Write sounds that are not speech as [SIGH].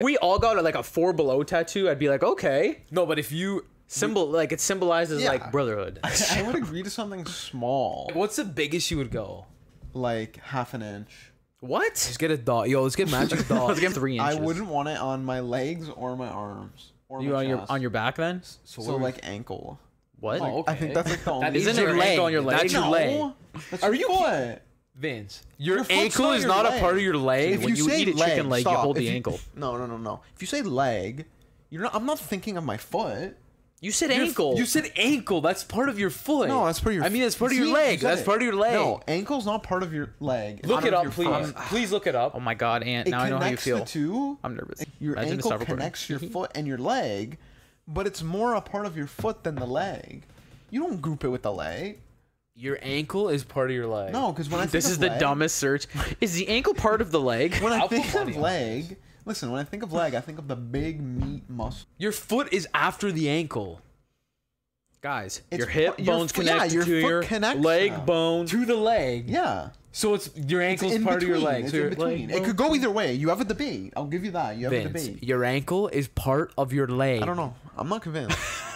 we all got like a four below tattoo, I'd be like, okay, No, but if you symbol like it symbolizes Yeah. like brotherhood. I would agree to something small, what's the biggest you would go? like half an inch. What? Let's get a dot. Yo, let's get magic [LAUGHS] dot. Let's give him three I wouldn't want it on my legs or my arms or You my on your chest. on your back then? so what are we- like ankle. What? Oh, I think that's like the [LAUGHS] only. That Isn't is it your your ankle leg. on your leg? That's your leg. That's Are your you foot. Vince, your, Your ankle is your not a part of your leg. If when you say eat a chicken leg, you hold If the ankle. No, no, no, no. If you say leg, you're not. I'm not thinking of my foot. You said Your- ankle. You said ankle. That's part of your foot. No, that's part of your. I mean, that's part of your leg. That's it. part of your leg. No, ankle's not part of your leg. It's Look it up, please. foot. Please look it up. oh my god, Aunt. It Now I know how you feel. the two. I'm nervous. Your Imagine ankle stop recording. connects your foot and your leg, but it's more a part of your foot than the leg. You don't group it with the leg. Your ankle is part of your leg. No, because when I [LAUGHS] think This of is the leg- dumbest search. Is the ankle part of the leg? [LAUGHS] When I I'll put think money of on leg, listen. When I think of leg, I think of the big meat muscle. Your foot is after the ankle. Guys, It's your hip fu- your bones foot- yeah, connect your to foot your connects leg now. bone. To the leg. Yeah, So it's your it's ankle's in part of your leg. It's So in your between. leg It could go either way. You have a debate. I'll give you that. You have a Vince, debate. your ankle is part of your leg. I don't know. I'm not convinced. [LAUGHS]